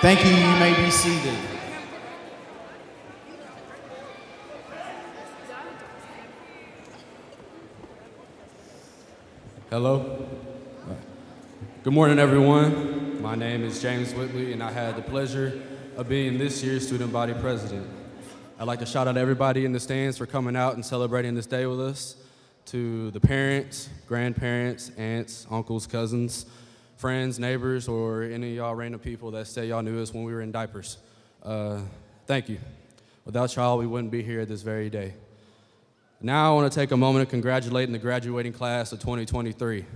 Thank you. You may be seated. Hello. Good morning, everyone. My name is James Whitley, and I had the pleasure of being this year's student body president. I'd like to shout out everybody in the stands for coming out and celebrating this day with us. To the parents, grandparents, aunts, uncles, cousins, friends, neighbors, or any of y'all random people that say y'all knew us when we were in diapers. Uh, thank you. Without y'all, we wouldn't be here this very day. Now I want to take a moment to congratulate the graduating class of 2023.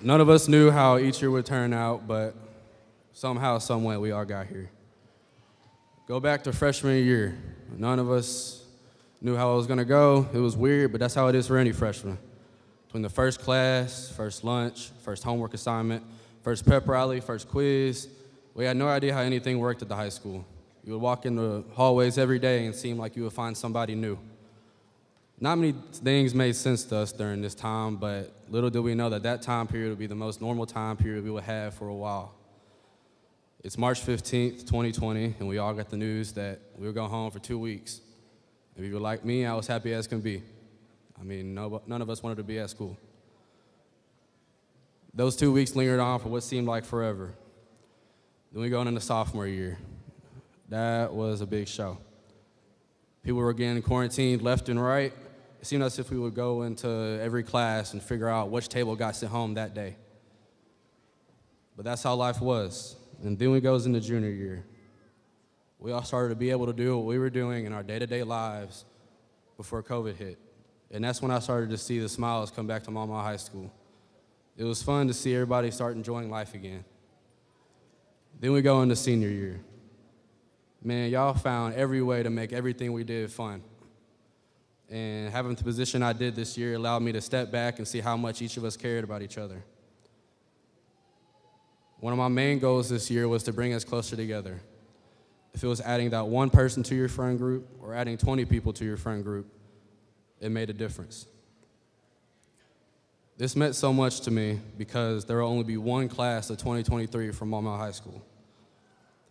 None of us knew how each year would turn out, but somehow, someway, we all got here. Go back to freshman year. None of us knew how it was gonna go. It was weird, but that's how it is for any freshman. Between the first class, first lunch, first homework assignment, first pep rally, first quiz, we had no idea how anything worked at the high school. You would walk in the hallways every day and seem like you would find somebody new. Not many things made sense to us during this time, but little did we know that that time period would be the most normal time period we would have for a while. It's March 15th, 2020, and we all got the news that we were going home for two weeks. If you were like me, I was happy as can be. I mean, no, none of us wanted to be at school. Those two weeks lingered on for what seemed like forever. Then we go into sophomore year. That was a big show. People were getting quarantined left and right. It seemed as if we would go into every class and figure out which table got sent home that day. But that's how life was. And then we goes into junior year. We all started to be able to do what we were doing in our day-to-day lives before COVID hit. And that's when I started to see the smiles come back to Maumelle High School. It was fun to see everybody start enjoying life again. Then we go into senior year. Man, y'all found every way to make everything we did fun. And having the position I did this year allowed me to step back and see how much each of us cared about each other. One of my main goals this year was to bring us closer together. If it was adding that one person to your friend group or adding 20 people to your friend group, it made a difference. This meant so much to me because there will only be one class of 2023 from Maumelle High School.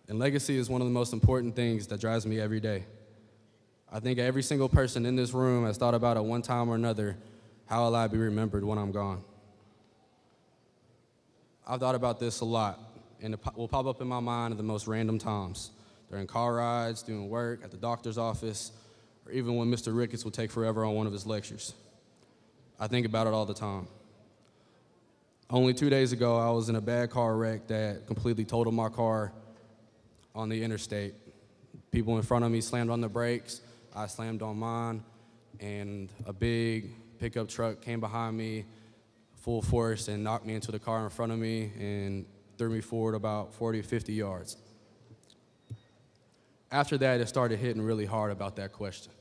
And legacy is one of the most important things that drives me every day. I think every single person in this room has thought about at one time or another, how will I be remembered when I'm gone? I've thought about this a lot, and it will pop up in my mind at the most random times during car rides, doing work, at the doctor's office, or even when Mr. Ricketts will take forever on one of his lectures. I think about it all the time. Only two days ago, I was in a bad car wreck that completely totaled my car on the interstate. People in front of me slammed on the brakes, I slammed on mine, and a big pickup truck came behind me full force and knocked me into the car in front of me and threw me forward about 40 or 50 yards. After that, it started hitting really hard about that question.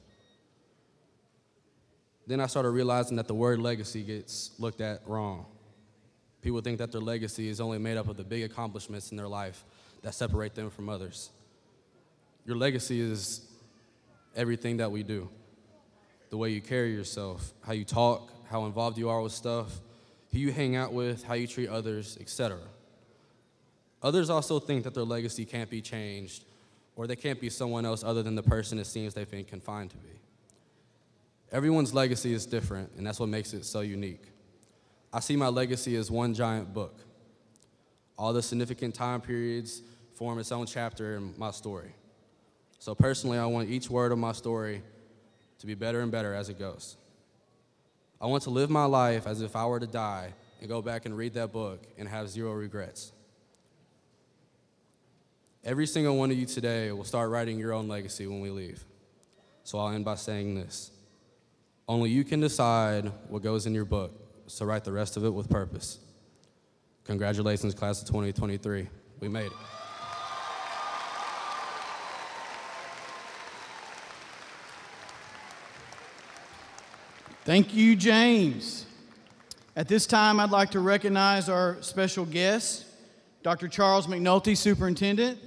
Then I started realizing that the word legacy gets looked at wrong. People think that their legacy is only made up of the big accomplishments in their life that separate them from others. Your legacy is everything that we do the way you carry yourself, how you talk, how involved you are with stuff, who you hang out with, how you treat others, etc. Others also think that their legacy can't be changed or they can't be someone else other than the person it seems they've been confined to be. Everyone's legacy is different, and that's what makes it so unique. I see my legacy as one giant book. All the significant time periods form its own chapter in my story. So personally, I want each word of my story to be better and better as it goes. I want to live my life as if I were to die and go back and read that book and have zero regrets. Every single one of you today will start writing your own legacy when we leave. So I'll end by saying this Only you can decide what goes in your book, so write the rest of it with purpose. Congratulations, class of 2023. We made it. Thank you, James. At this time, I'd like to recognize our special guest, Dr. Charles McNulty, Superintendent,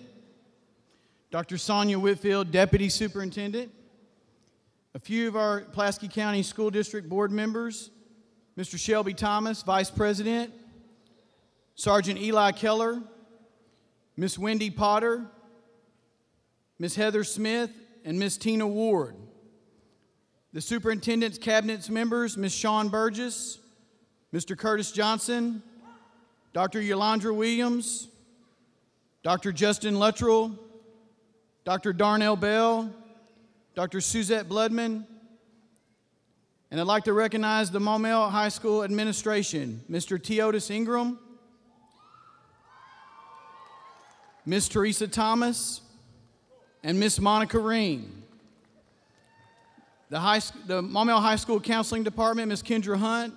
Dr. Sonia Whitfield, Deputy Superintendent, a few of our Pulaski County School District board members, Mr. Shelby Thomas, Vice President, Sergeant Eli Keller, Miss Wendy Potter, Miss Heather Smith, and Miss Tina Ward. The Superintendent's Cabinet's members, Miss Sean Burgess, Mr. Curtis Johnson, Dr. Yolandra Williams, Dr. Justin Luttrell, Dr. Darnell Bell, Dr. Suzette Bloodman, and I'd like to recognize the Maumelle High School administration, Mr. Teotis Ingram, Miss Teresa Thomas, and Miss Monica Ring. The, high, the Maumelle High School Counseling Department, Miss Kendra Hunt,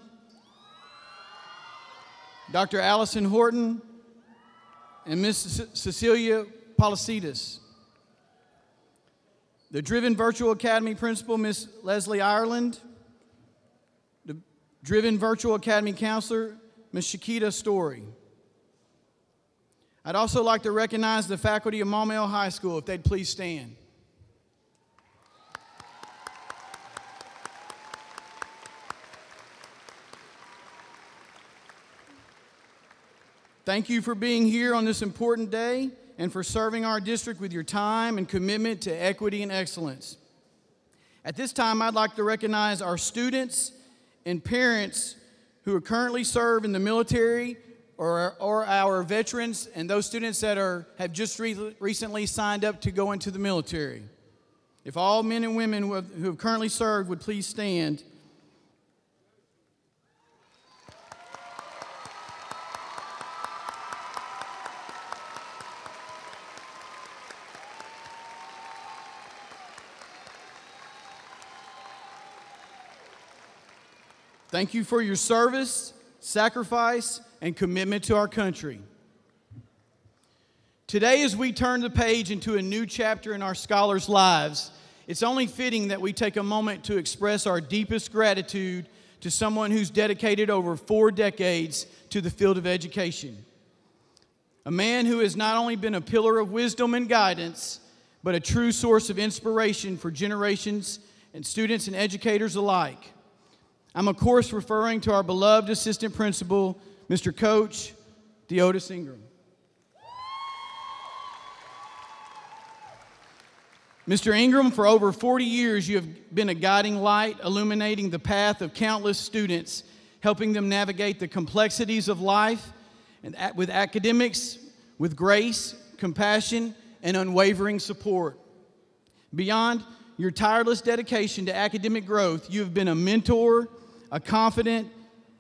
Dr. Allison Horton, and Miss Cecilia Policitas. The Driven Virtual Academy Principal, Miss Leslie Ireland. The Driven Virtual Academy Counselor, Miss Shakita Story. I'd also like to recognize the faculty of Maumelle High School, if they'd please stand. Thank you for being here on this important day and for serving our district with your time and commitment to equity and excellence. At this time, I'd like to recognize our students and parents who are currently serve in the military or, or our veterans and those students that are, have just re- recently signed up to go into the military. If all men and women who have, who have currently served would please stand. Thank you for your service, sacrifice, and commitment to our country. Today, as we turn the page into a new chapter in our scholars' lives, it's only fitting that we take a moment to express our deepest gratitude to someone who's dedicated over four decades to the field of education. A man who has not only been a pillar of wisdom and guidance, but a true source of inspiration for generations and students and educators alike. I'm, of course, referring to our beloved assistant principal, Mr. Coach Deotis Ingram. Mr. Ingram, for over 40 years, you have been a guiding light, illuminating the path of countless students, helping them navigate the complexities of life and with academics, with grace, compassion, and unwavering support. Beyond your tireless dedication to academic growth, you have been a mentor, a confidant,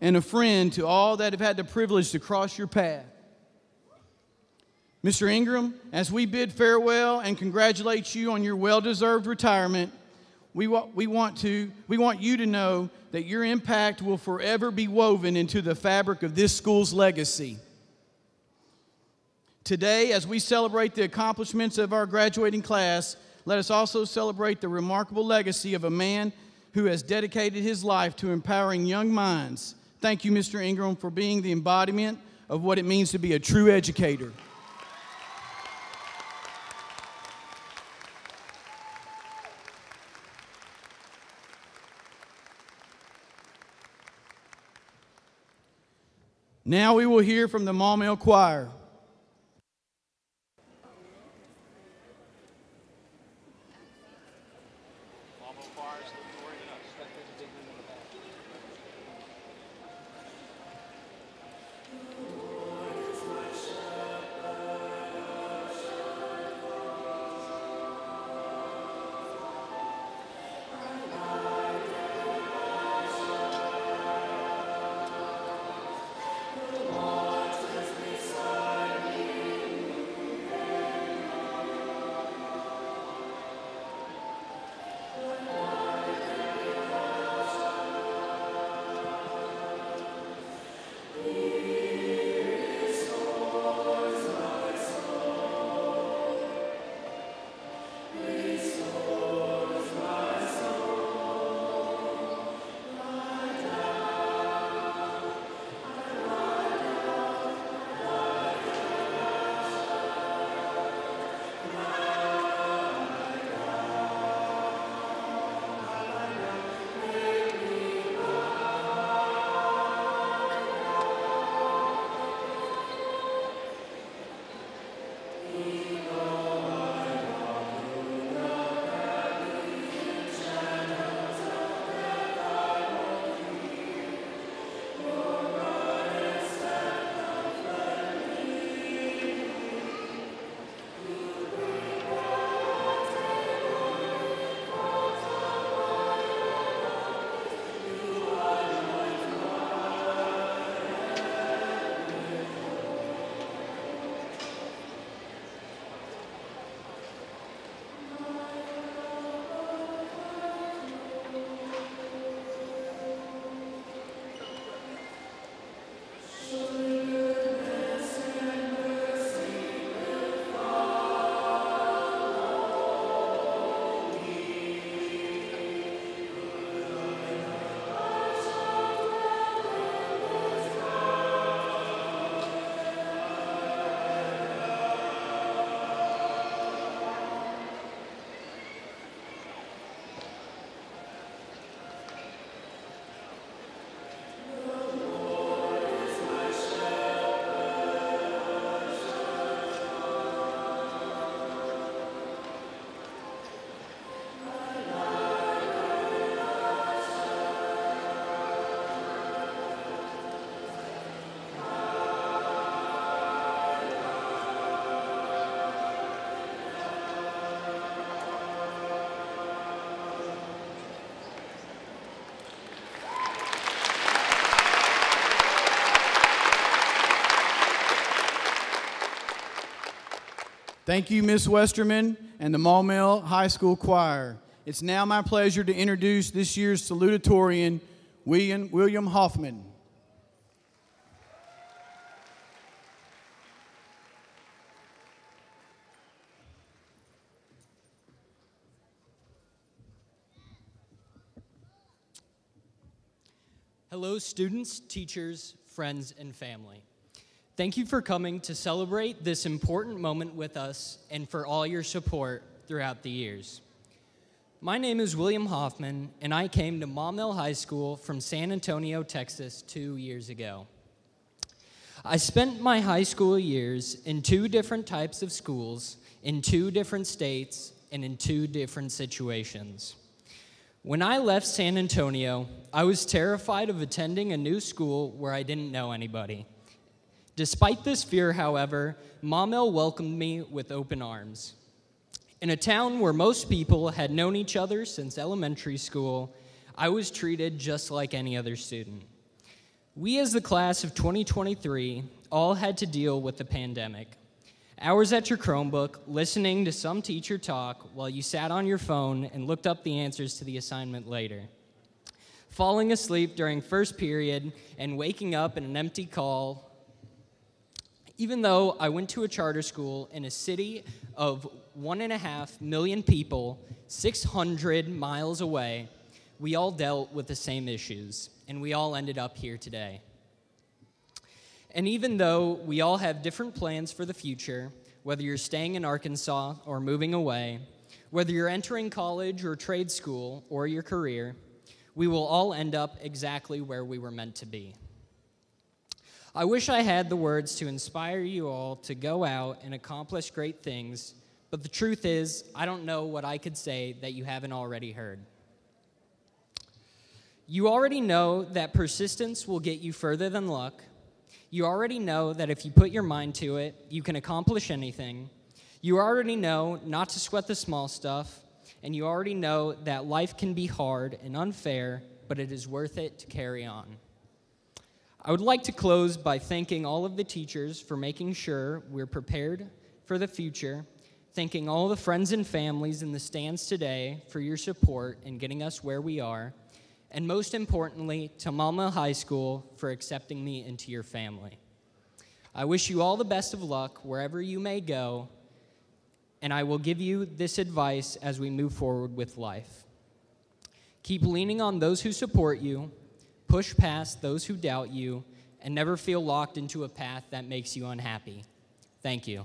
and a friend to all that have had the privilege to cross your path. Mr. Ingram, as we bid farewell and congratulate you on your well deserved retirement, we, wa- we, want to, we want you to know that your impact will forever be woven into the fabric of this school's legacy. Today, as we celebrate the accomplishments of our graduating class, let us also celebrate the remarkable legacy of a man who has dedicated his life to empowering young minds. Thank you, Mr. Ingram, for being the embodiment of what it means to be a true educator. Now we will hear from the Maumelle Choir. Thank you, Miss Westerman and the Maumelle High School Choir. It's now my pleasure to introduce this year's salutatorian, William, William Hoffman. Hello, students, teachers, friends, and family. Thank you for coming to celebrate this important moment with us and for all your support throughout the years. My name is William Hoffman, and I came to Maumelle High School from San Antonio, Texas, two years ago. I spent my high school years in two different types of schools, in two different states, and in two different situations. When I left San Antonio, I was terrified of attending a new school where I didn't know anybody. Despite this fear, however, Maumelle welcomed me with open arms. In a town where most people had known each other since elementary school, I was treated just like any other student. We, as the class of 2023, all had to deal with the pandemic. Hours at your Chromebook, listening to some teacher talk while you sat on your phone and looked up the answers to the assignment later. Falling asleep during first period and waking up in an empty call even though I went to a charter school in a city of one and a half million people, 600 miles away, we all dealt with the same issues, and we all ended up here today. And even though we all have different plans for the future, whether you're staying in Arkansas or moving away, whether you're entering college or trade school or your career, we will all end up exactly where we were meant to be. I wish I had the words to inspire you all to go out and accomplish great things, but the truth is, I don't know what I could say that you haven't already heard. You already know that persistence will get you further than luck. You already know that if you put your mind to it, you can accomplish anything. You already know not to sweat the small stuff, and you already know that life can be hard and unfair, but it is worth it to carry on. I would like to close by thanking all of the teachers for making sure we're prepared for the future, thanking all the friends and families in the stands today for your support in getting us where we are, and most importantly, to Maumelle High School for accepting me into your family. I wish you all the best of luck wherever you may go, and I will give you this advice as we move forward with life. Keep leaning on those who support you push past those who doubt you, and never feel locked into a path that makes you unhappy. Thank you.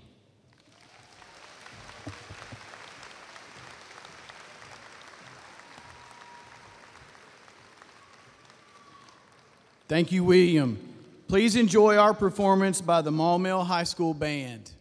Thank you, William. Please enjoy our performance by the Maumelle High School Band.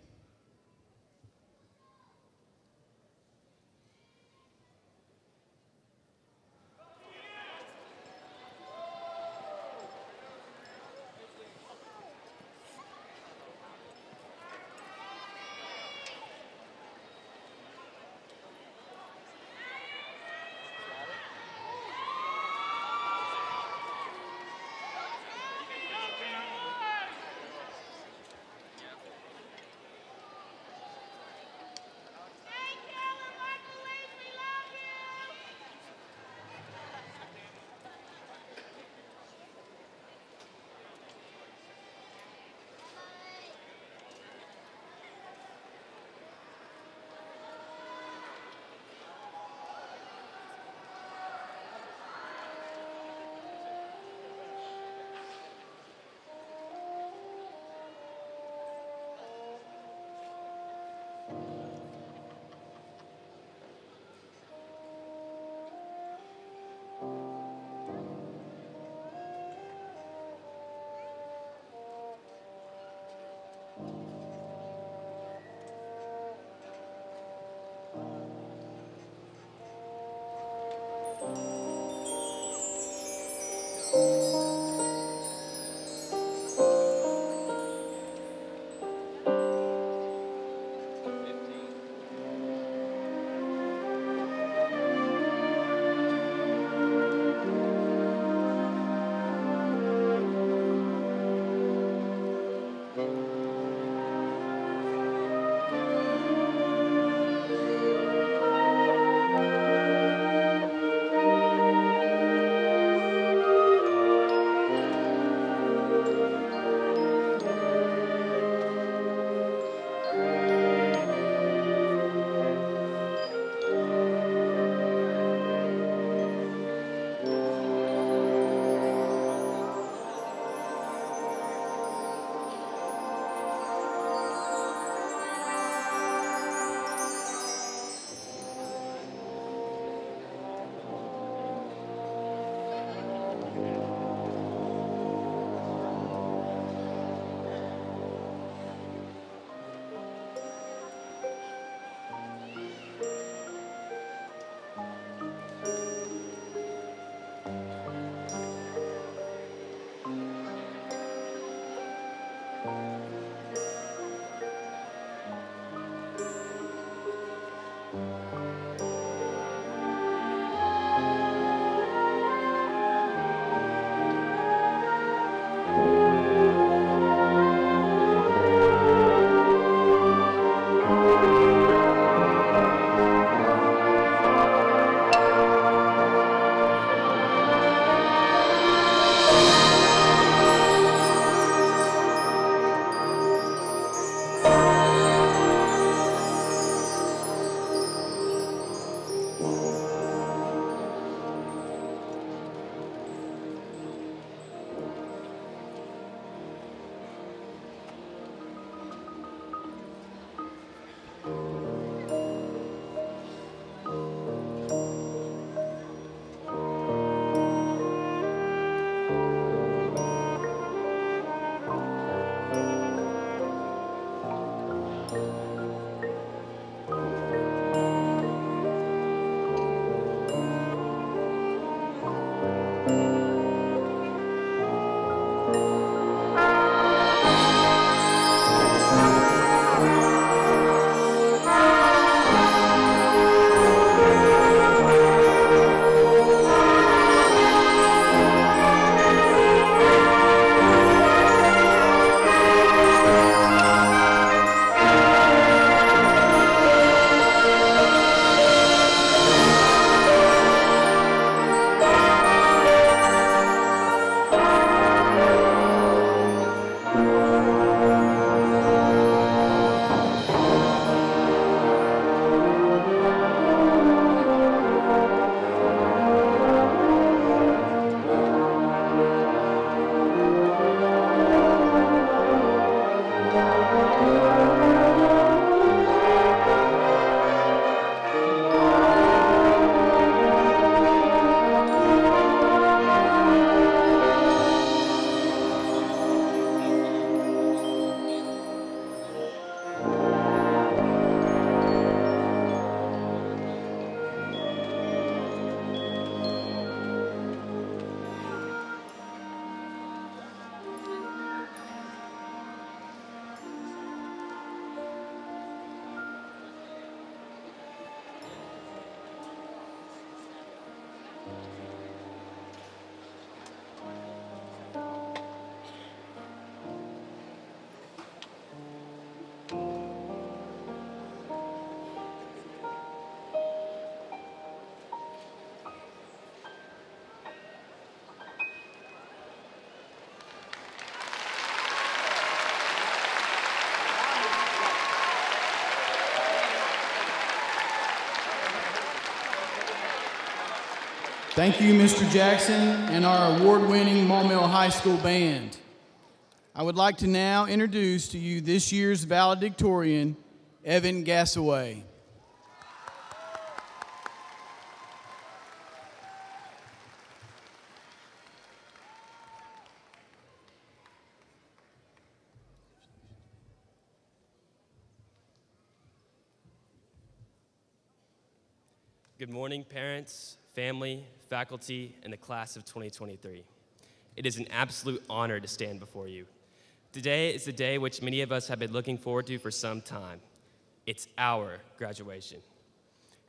Thank you, Mr. Jackson, and our award winning Maumelle High School band. I would like to now introduce to you this year's valedictorian, Evan Gassaway. Good morning, parents, family, faculty, and the class of 2023. It is an absolute honor to stand before you. Today is the day which many of us have been looking forward to for some time. It's our graduation.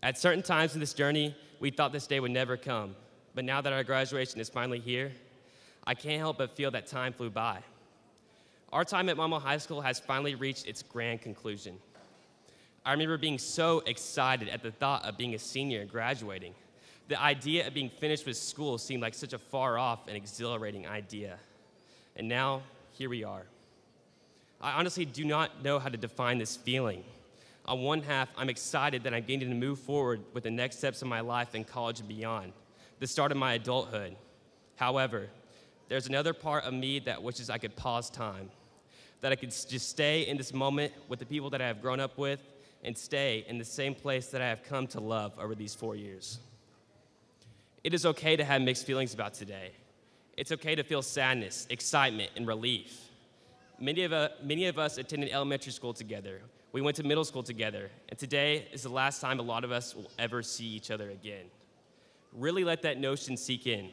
At certain times in this journey, we thought this day would never come, but now that our graduation is finally here, I can't help but feel that time flew by. Our time at Maumelle High School has finally reached its grand conclusion. I remember being so excited at the thought of being a senior and graduating. The idea of being finished with school seemed like such a far off and exhilarating idea. And now, here we are. I honestly do not know how to define this feeling. On one half, I'm excited that I'm getting to move forward with the next steps of my life in college and beyond, the start of my adulthood. However, there's another part of me that wishes I could pause time, that I could just stay in this moment with the people that I have grown up with and stay in the same place that I have come to love over these four years. It is okay to have mixed feelings about today. It's okay to feel sadness, excitement, and relief. Many of, uh, many of us attended elementary school together. We went to middle school together, and today is the last time a lot of us will ever see each other again. Really let that notion sink in.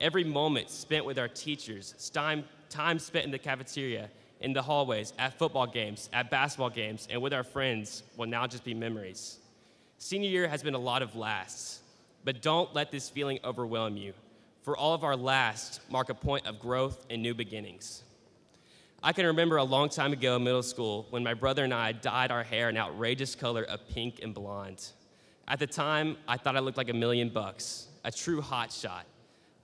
Every moment spent with our teachers, time, time spent in the cafeteria, in the hallways, at football games, at basketball games, and with our friends will now just be memories. Senior year has been a lot of lasts, but don't let this feeling overwhelm you, for all of our lasts mark a point of growth and new beginnings. I can remember a long time ago in middle school when my brother and I dyed our hair an outrageous color of pink and blonde. At the time, I thought I looked like a million bucks, a true hot shot.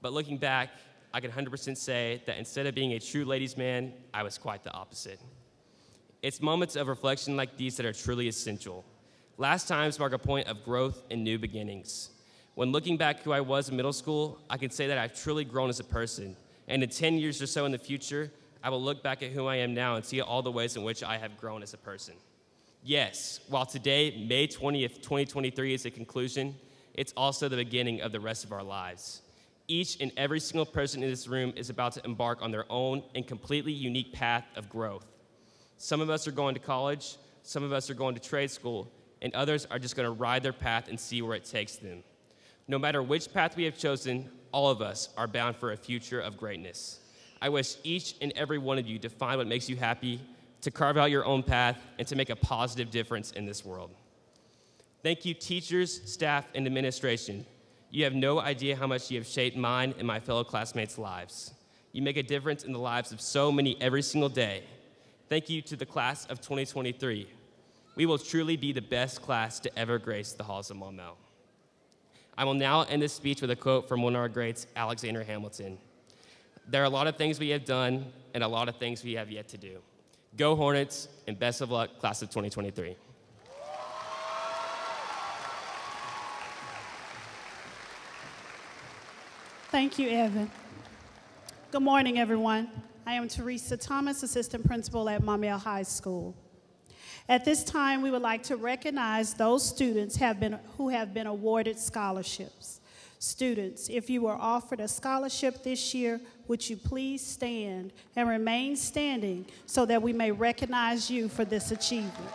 But looking back, I can 100% say that instead of being a true ladies' man, I was quite the opposite. It's moments of reflection like these that are truly essential. Last times mark a point of growth and new beginnings. When looking back who I was in middle school, I can say that I've truly grown as a person. And in 10 years or so in the future, I will look back at who I am now and see all the ways in which I have grown as a person. Yes, while today, May 20th, 2023, is a conclusion, it's also the beginning of the rest of our lives. Each and every single person in this room is about to embark on their own and completely unique path of growth. Some of us are going to college, some of us are going to trade school, and others are just going to ride their path and see where it takes them. No matter which path we have chosen, all of us are bound for a future of greatness. I wish each and every one of you to find what makes you happy, to carve out your own path, and to make a positive difference in this world. Thank you, teachers, staff, and administration. You have no idea how much you have shaped mine and my fellow classmates' lives. You make a difference in the lives of so many every single day. Thank you to the class of 2023. We will truly be the best class to ever grace the halls of Maumelle. I will now end this speech with a quote from one of our greats, Alexander Hamilton. There are a lot of things we have done and a lot of things we have yet to do. Go Hornets, and best of luck, class of 2023. Thank you, Evan. Good morning, everyone. I am Teresa Thomas, Assistant Principal at Maumelle High School. At this time, we would like to recognize those students have been, who have been awarded scholarships. Students, if you were offered a scholarship this year, would you please stand and remain standing so that we may recognize you for this achievement?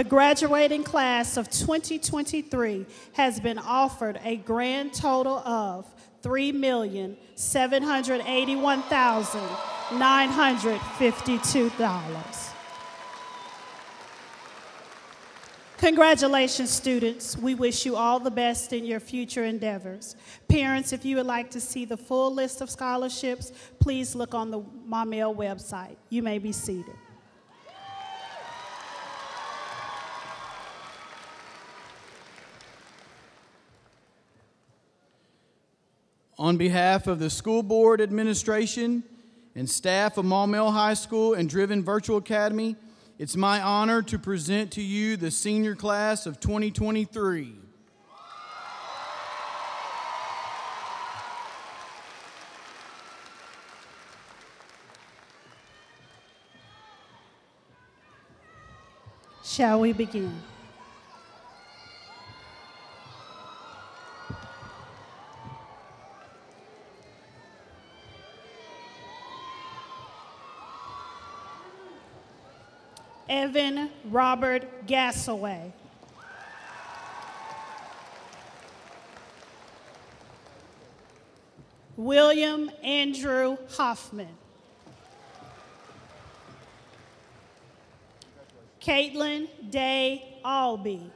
The graduating class of 2023 has been offered a grand total of $3,781,952. Congratulations, students. We wish you all the best in your future endeavors. Parents, if you would like to see the full list of scholarships, please look on the Maumelle website. You may be seated. On behalf of the school board administration and staff of Maumelle High School and Driven Virtual Academy, it's my honor to present to you the senior class of 2023. Shall we begin? Evan Robert Gassaway. William Andrew Hoffman. Caitlin Day Albee.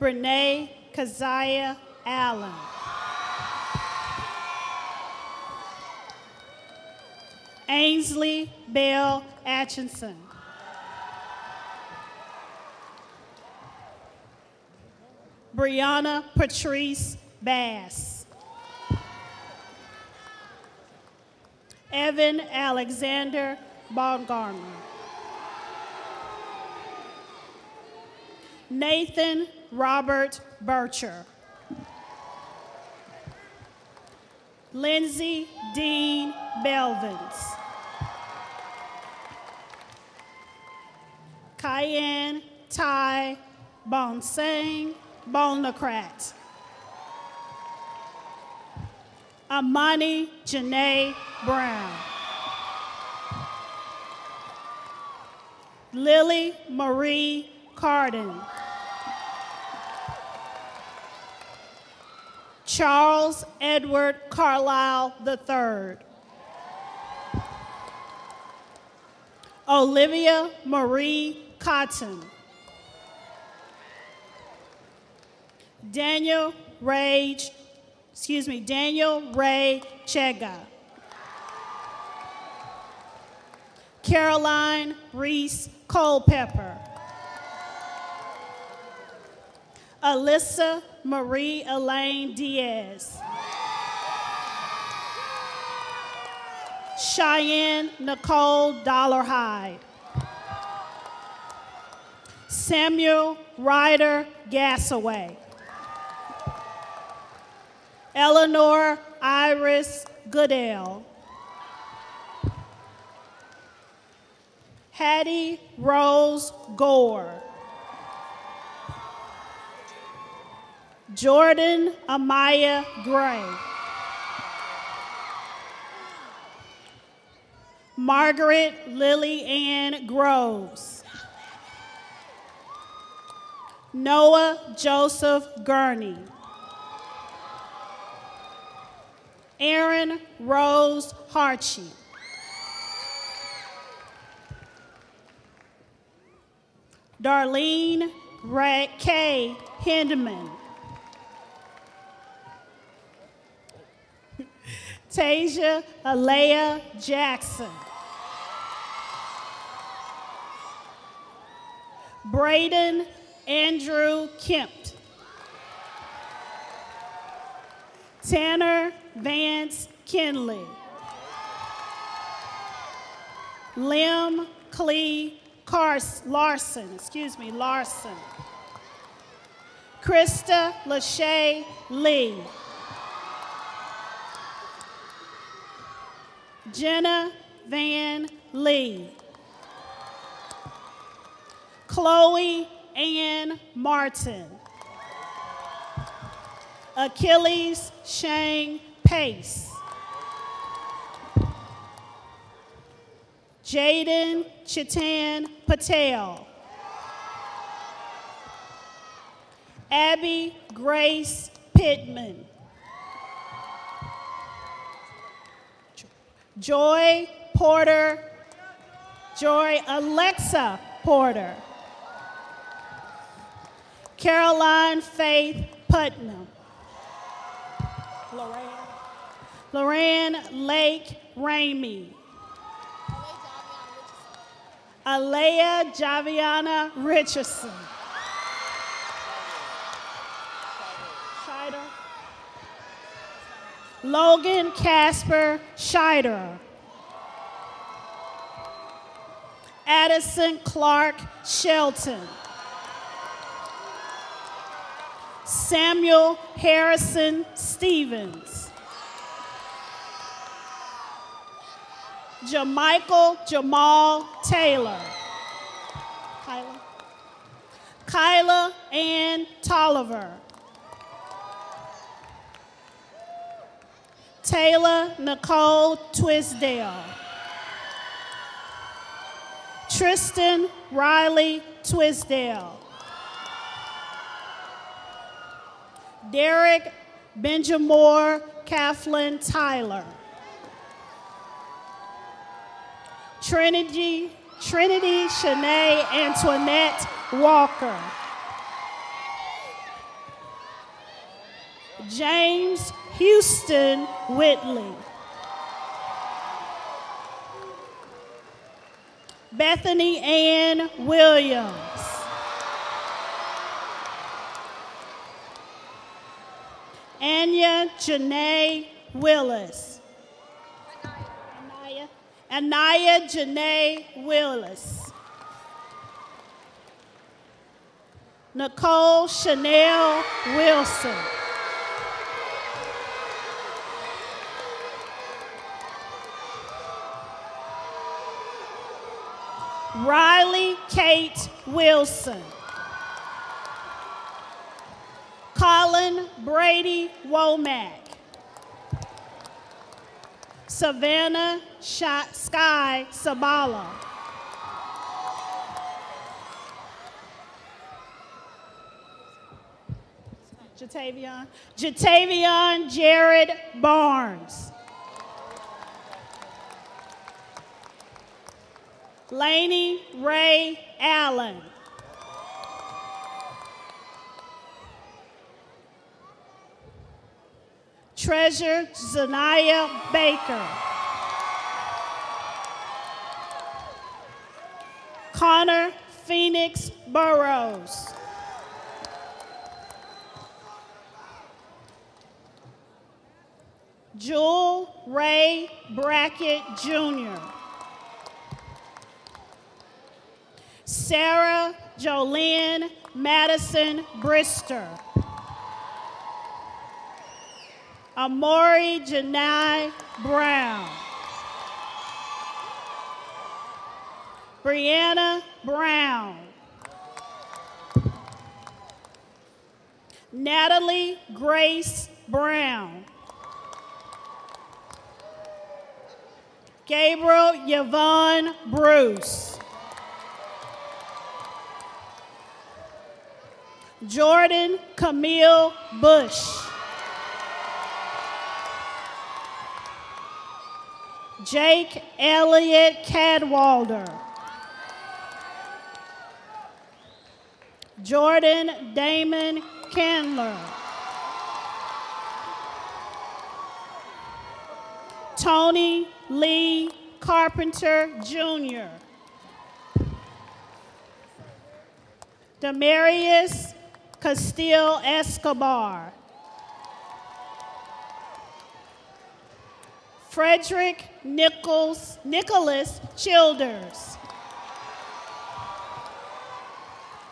Brene Keziah Allen. Ainsley Bell Atchison. Brianna Patrice Bass. Evan Alexander Baumgartner. Nathan Robert Bircher. Lindsay Dean Belvins. Cayenne Ty Bonsang Bonacrat. Amani Janae Brown. Lily Marie Carden. Charles Edward Carlisle III. Olivia Marie Cotton. Daniel Rage, excuse me, Daniel Ray Chega. Caroline Reese Culpepper. Alyssa Marie Elaine Diaz. Cheyenne Nicole Dollarhide. Samuel Ryder Gassaway. Eleanor Iris Goodell. Hattie Rose Gore. Jordan Amaya Gray. Margaret Lily Ann Groves. Noah Joseph Gurney. Aaron Rose Harchie. Darlene Ray K. Hindeman. Tasia Alea Jackson. Braden Andrew Kempt. Tanner Vance Kinley. Lim Clee Cars Larson, excuse me, Larson. Krista Lachey Lee. Jenna Van Lee. Chloe Ann Martin. Achilles Shane Pace. Jaden Chitan Patel. Abby Grace Pittman. Joy Porter. Joy Alexa Porter. Caroline Faith Putnam. Lorraine. Lorraine Lake Ramey. Alea Javiana Richardson. Scheider. Logan Casper Scheider. Addison Clark Shelton. Samuel Harrison Stevens. Jamichael Jamal Taylor. Kyla. Kyla Ann Tolliver. Taylor Nicole Twisdale. Tristan Riley Twisdale. Derek Benjamore Kathleen Tyler. Trinity, Trinity Shanae Antoinette Walker. James Houston Whitley. Bethany Ann Williams. Anya Janae Willis. Anaya, Anaya Janae Willis. Nicole Chanel Wilson. Riley Kate Wilson. Colin Brady Womack. Savannah Sky Sabala. Jatavion. Jatavion Jared Barnes. Laney Ray Allen. Treasure Zanaya Baker. Connor Phoenix Burrows. Jewel Ray Brackett Jr. Sarah Jolene Madison Brister. Amori Janai Brown. Brianna Brown. Natalie Grace Brown. Gabriel Yvonne Bruce. Jordan Camille Bush. Jake Elliott Cadwalder. Jordan Damon Candler. Tony Lee Carpenter Jr. Demarius Castile Escobar. Frederick Nichols, Nicholas Childers.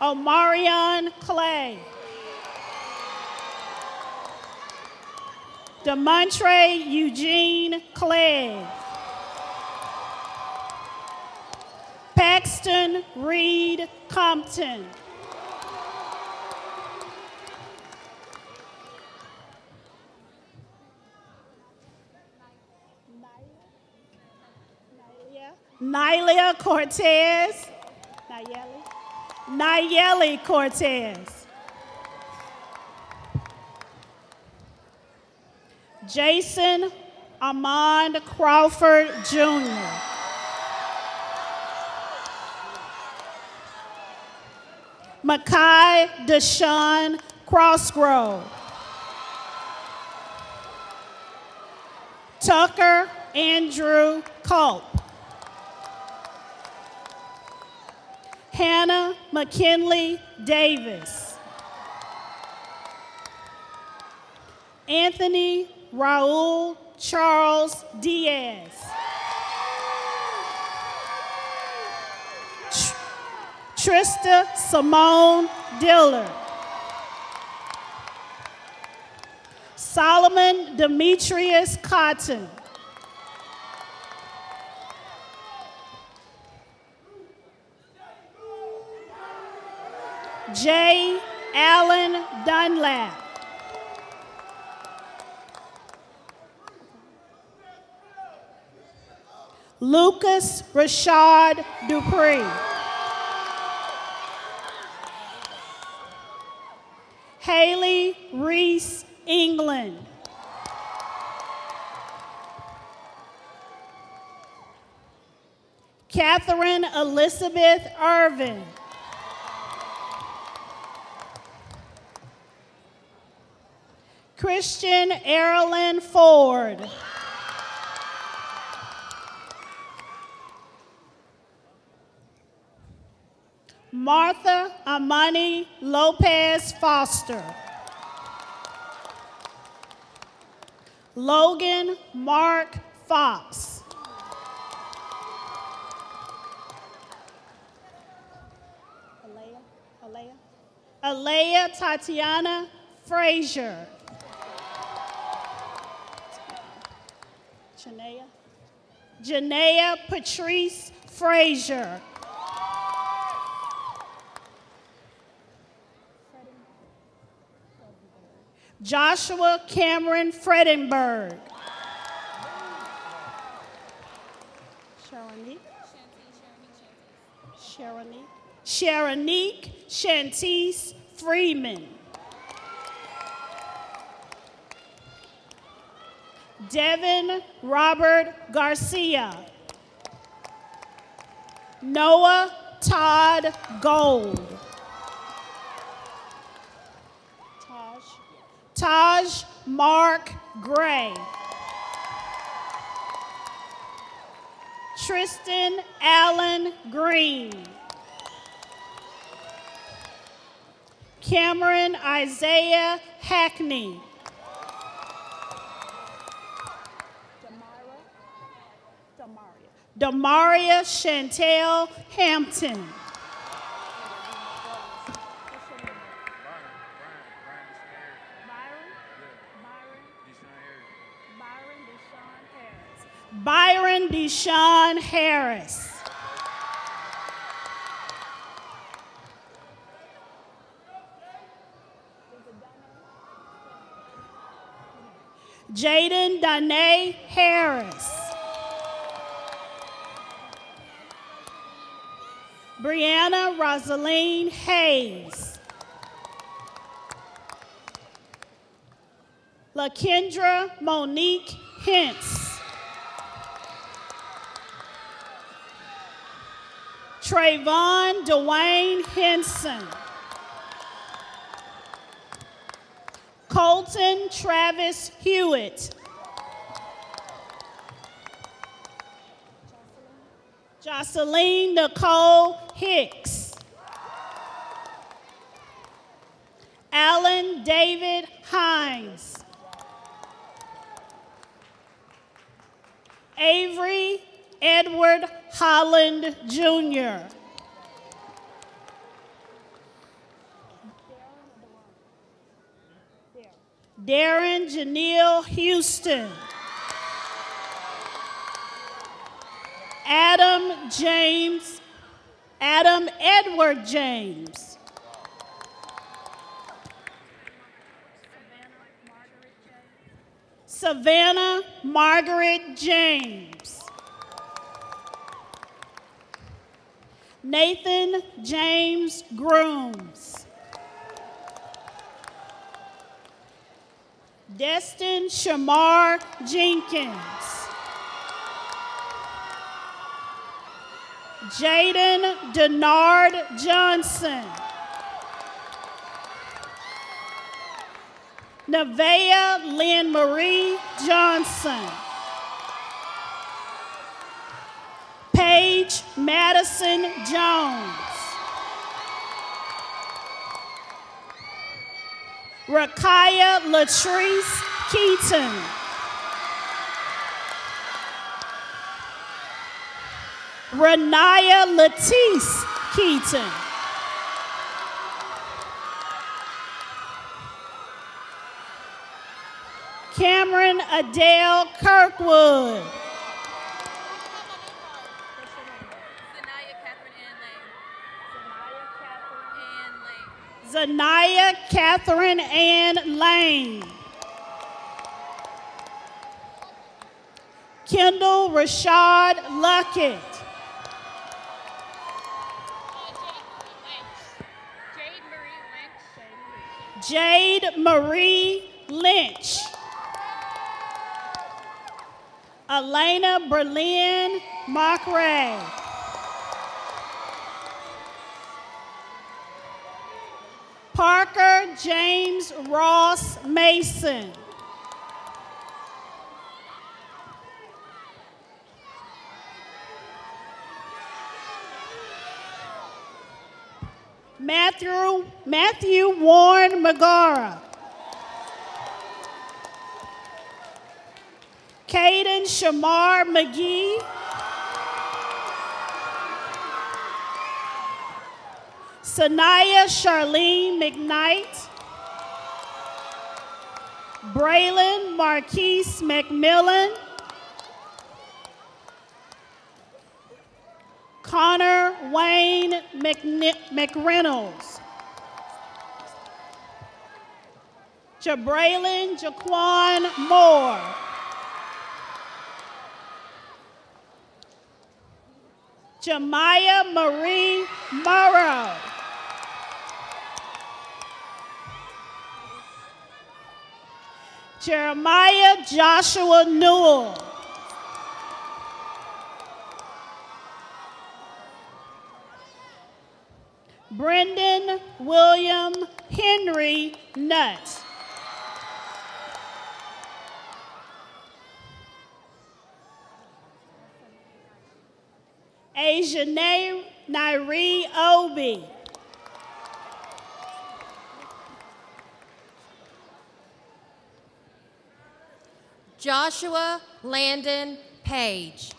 Omarion Clay. Demontre Eugene Clegg. Paxton Reed Compton. Nylia Cortez. Nayeli. Nayeli Cortez. Jason Armand Crawford Jr. Makai Deshaun Crossgrove. Tucker Andrew Culp. Hannah McKinley Davis. Anthony Raul Charles Diaz. Tr- Trista Simone Diller. Solomon Demetrius Cotton. J. Allen Dunlap. Lucas Rashad Dupree. Haley Reese England. Catherine Elizabeth Irvin. Christian Erlyn Ford. Martha Amani Lopez Foster. Logan Mark Fox. Alea, Alea, Alea Tatiana Frazier. Janea, Janea Patrice Frazier. Joshua Cameron Fredenberg. Sharonique. Sharonique. Sharonique Freeman. Devin Robert Garcia. Noah Todd Gold. Taj. Taj Mark Gray. Tristan Allen Green. Cameron Isaiah Hackney. Damaria Chantel Hampton. Byron Deshaun Harris. Jaden Danae Harris. Brianna Rosaline Hayes. LaKendra Monique Hintz. Trayvon Dwayne Henson. Colton Travis Hewitt. Jocelyn Nicole Hicks. Alan David Hines. Avery Edward Holland Jr. Darren Janelle Houston. Adam James, Adam Edward James. Savannah Margaret James. Nathan James Grooms. Destin Shamar Jenkins. Jaden Denard Johnson. Nevaeh Lynn Marie Johnson. Paige Madison Jones. Rakaya Latrice Keaton. Renaya Latisse Keaton. Cameron Adele Kirkwood. Zanaya Catherine Ann Lane. Kendall Rashad Luckett. Jade Marie Lynch. Elena Berlin Mockray. Parker James Ross Mason. Matthew, Matthew Warren Megara. Caden Shamar McGee. Sanaya Charlene McKnight. Braylon Marquise McMillan. Connor Wayne McNi- McReynolds. Jabraylin Jaquan Moore. Jemiah Marie Morrow. Jeremiah Joshua Newell. Brendan William Henry Nutt. Asia Nairi Obi. Joshua Landon Page.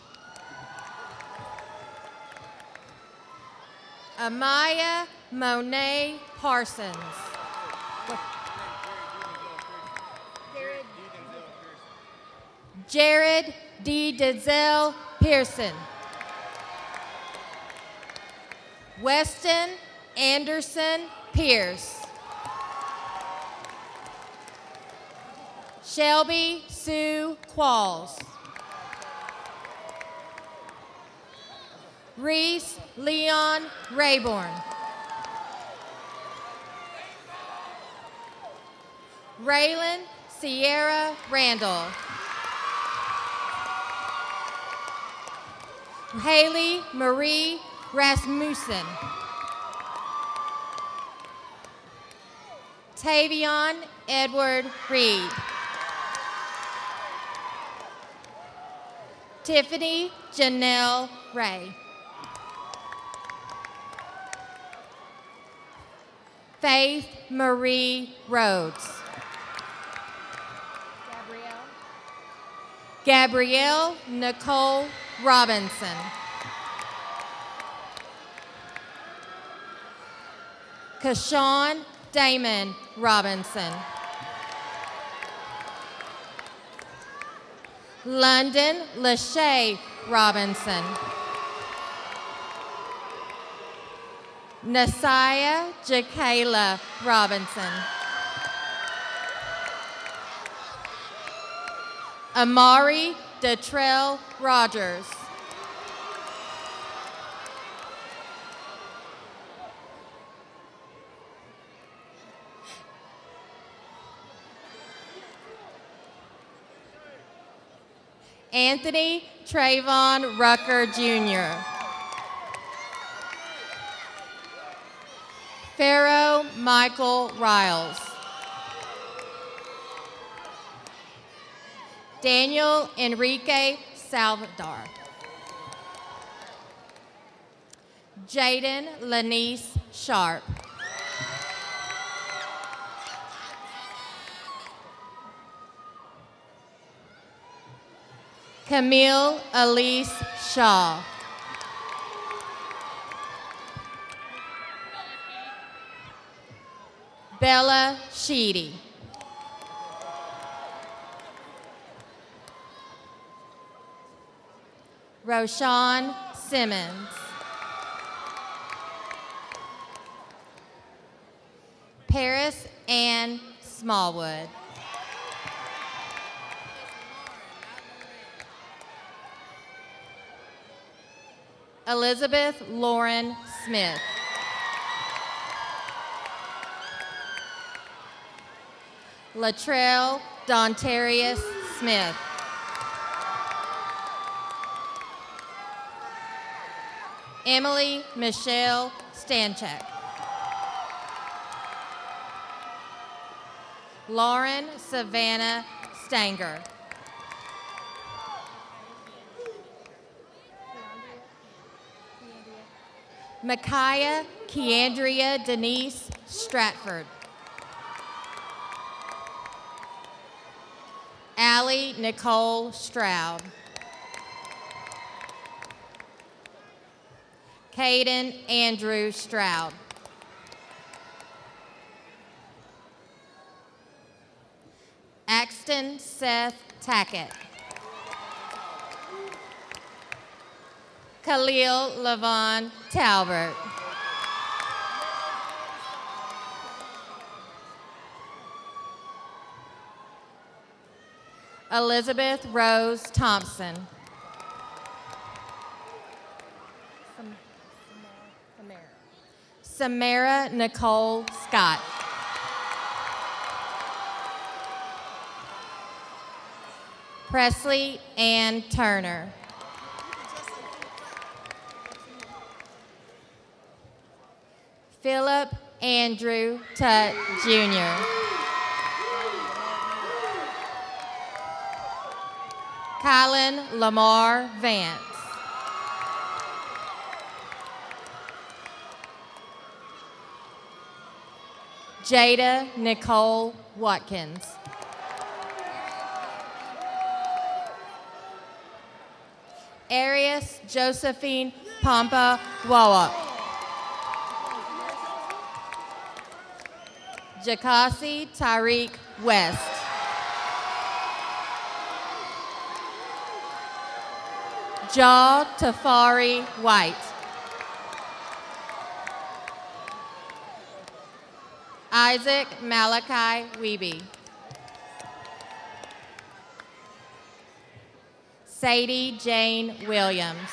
Amaya Monet Parsons. Jared D. Denzel Pearson. Weston Anderson Pierce. Shelby Sue Qualls. Reese Leon Rayborn. Raylan Sierra Randall. Haley Marie Rasmussen. Tavion Edward Reed. Tiffany Janelle Ray. Faith Marie Rhodes. Gabrielle Gabrielle Nicole Robinson. Kashawn Damon Robinson. London Lachey Robinson. Nasiah Jakayla Robinson. Amari Detrell Rogers. Anthony Trayvon Rucker Jr. Pharaoh Michael Riles. Daniel Enrique Salvador. Jaden Lanice Sharp. Camille Elise Shaw. Bella Sheedy. Roshan Simmons. Paris Ann Smallwood. Elizabeth Lauren Smith. Latrell Dontarius Smith. Emily Michelle Stanchek. Lauren Savannah Stanger. Micaiah Keandria Denise Stratford. Allie Nicole Stroud. Caden Andrew Stroud. Axton Seth Tackett. Khalil Levon Talbert. Elizabeth Rose Thompson. Samara Nicole Scott. Presley Ann Turner. Philip Andrew Tutt Jr. Kylan Lamar Vance. Jada Nicole Watkins. Arius Josephine Pampa Wawa. Jakasi Tariq West. Jaw Tafari White. Isaac Malachi Weeby. Sadie Jane Williams.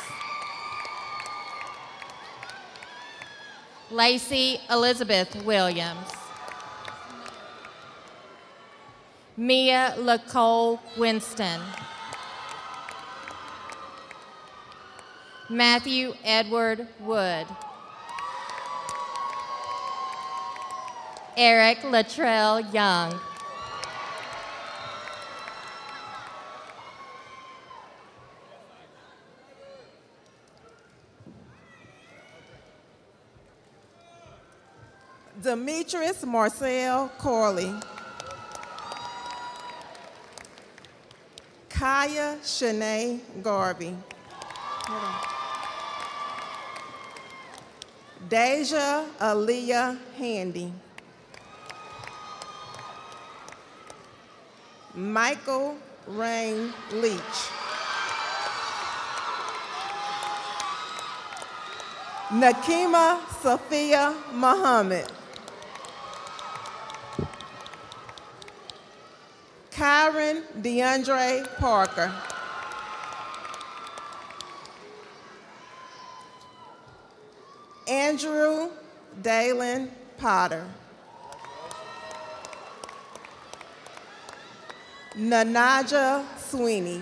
Lacey Elizabeth Williams. Mia Lacole Winston. Matthew Edward Wood. Eric Latrell Young. Demetrius Marcel Corley. Kaya Shanae Garvey. Hold on. Deja Aaliyah Handy. Michael Rain Leach. Nakima Sophia Muhammad. Kyron DeAndre Parker. Andrew Dalen Potter. Nanaja Sweeney.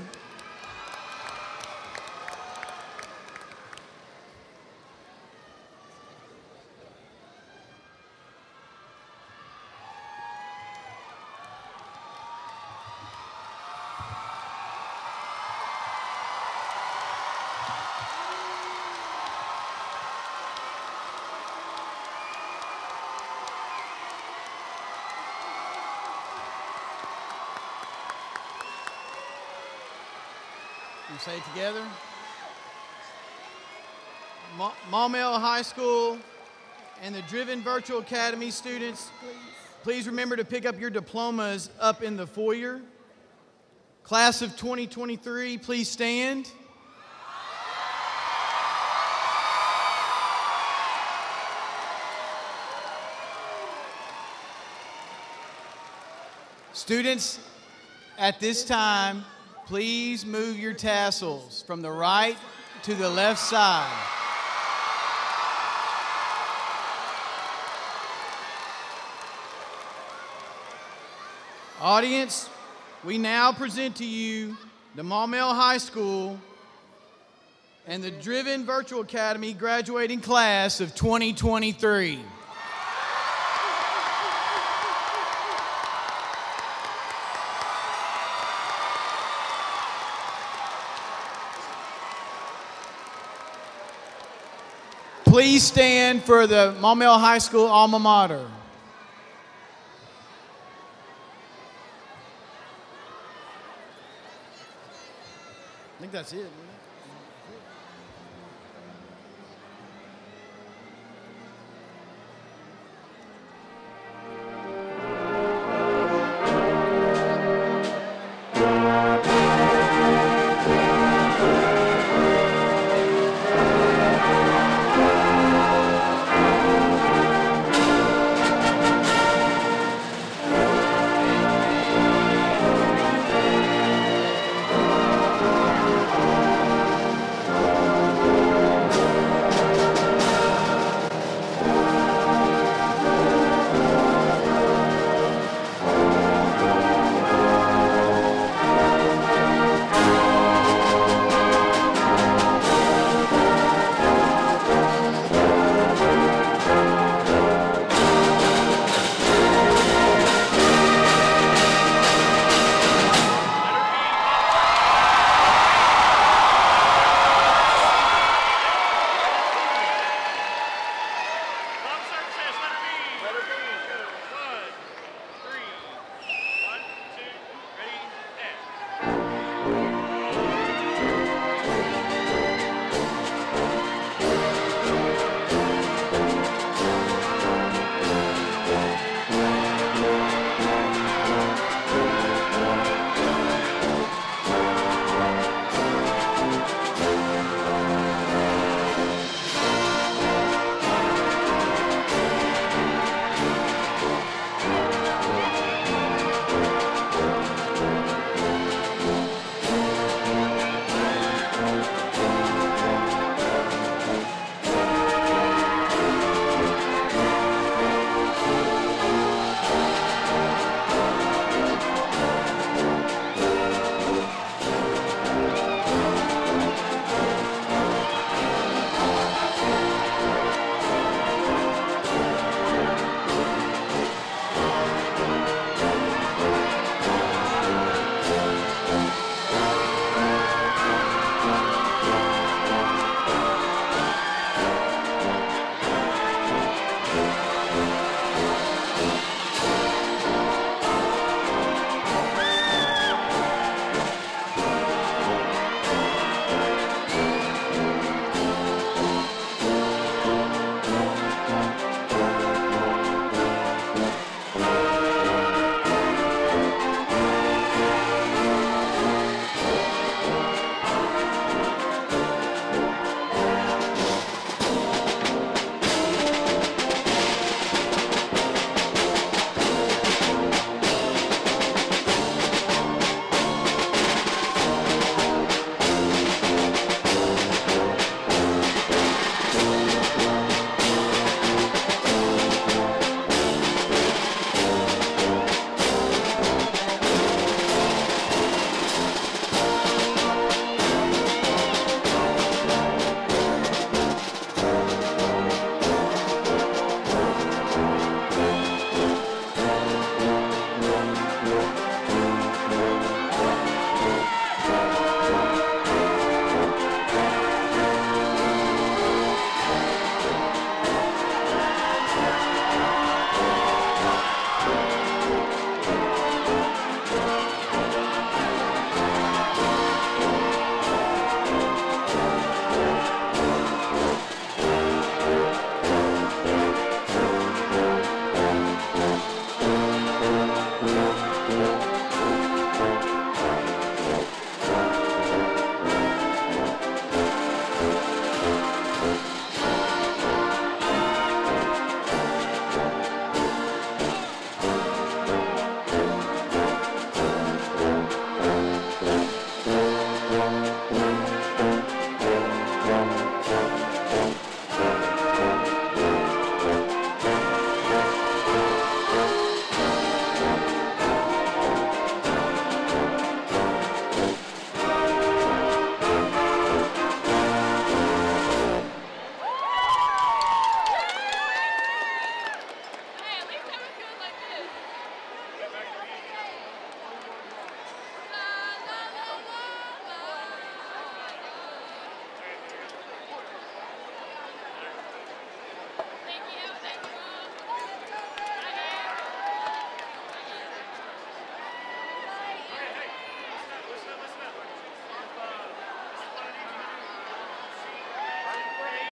You say it together. Ma- Maumelle High School and the Driven Virtual Academy students, please remember to pick up your diplomas up in the foyer. Class of 2023, please stand. Students, at this time, please move your tassels from the right to the left side. Audience, we now present to you the Maumelle High School and the Driven Virtual Academy graduating class of 2023. Please stand for the Maumelle High School alma mater. I think that's it.